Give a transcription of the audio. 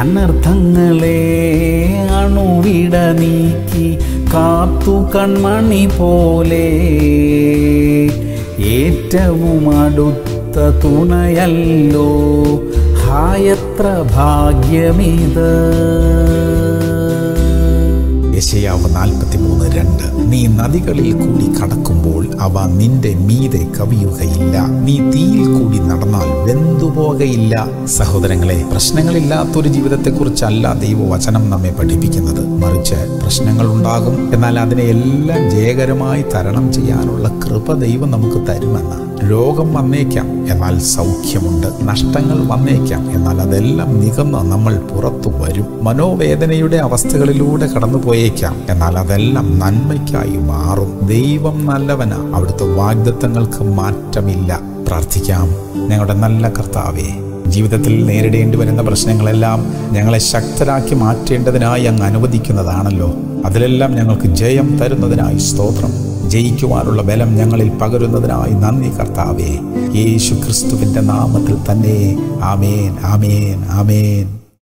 അനർത്ഥങ്ങളെ അണുവിട നീക്കി കാത്തു കൺമണി പോലെ. ഏറ്റവും അടുത്ത തുണയല്ലോ. ഹായത്ര ഭാഗ്യമിത്. യശയാവ് നാൽപ്പത്തി മൂന്ന് രണ്ട്. നീ നദികളിൽ കൂടി കടക്കുമ്പോൾ അവ നിന്റെ മീതെ കവിയുകയില്ല. നീ തീയിൽ കൂടി നടന്നാൽ വെന്തുപോകയില്ല സഹോദരങ്ങളെ പ്രശ്നങ്ങളില്ലാത്തൊരു ജീവിതത്തെക്കുറിച്ചല്ല ദൈവവചനം നമ്മെ പഠിപ്പിക്കുന്നത്. മറിച്ച് പ്രശ്നങ്ങൾ ഉണ്ടാകും. എന്നാൽ അതിനെ എല്ലാം ജയകരമായി തരണം ചെയ്യാനുള്ള കൃപ ദൈവം നമുക്ക് തരുമെന്ന്. രോഗം വന്നേക്കാം എന്നാൽ സൗഖ്യമുണ്ട്. നഷ്ടങ്ങൾ വന്നേക്കാം എന്നാൽ അതെല്ലാം നികന്ന് നമ്മൾ പുറത്തു വരും. മനോവേദനയുടെ അവസ്ഥകളിലൂടെ കടന്നു പോയേക്കാം എന്നാൽ അതെല്ലാം നന്മയ്ക്കായി മാറും. ദൈവം നല്ലവനാ. അവിടുത്തെ വാഗ്ദത്തങ്ങൾക്ക് മാറ്റമില്ല. പ്രാർത്ഥിക്കാം. ഞങ്ങളുടെ നല്ല കർത്താവേ ജീവിതത്തിൽ നേരിടേണ്ടി വരുന്ന പ്രശ്നങ്ങളെല്ലാം ഞങ്ങളെ ശക്തരാക്കി മാറ്റേണ്ടതിനായി അങ്ങ് അനുവദിക്കുന്നതാണല്ലോ. അതിലെല്ലാം ഞങ്ങൾക്ക് ജയം തരുന്നതിനായി സ്തോത്രം. ജയിക്കുവാനുള്ള ബലം ഞങ്ങളിൽ പകരുന്നതിനായി നന്ദി കർത്താവേ. യേശു ക്രിസ്തുവിന്റെ നാമത്തിൽ തന്നെ. ആമേൻ ആമേൻ ആമേൻ.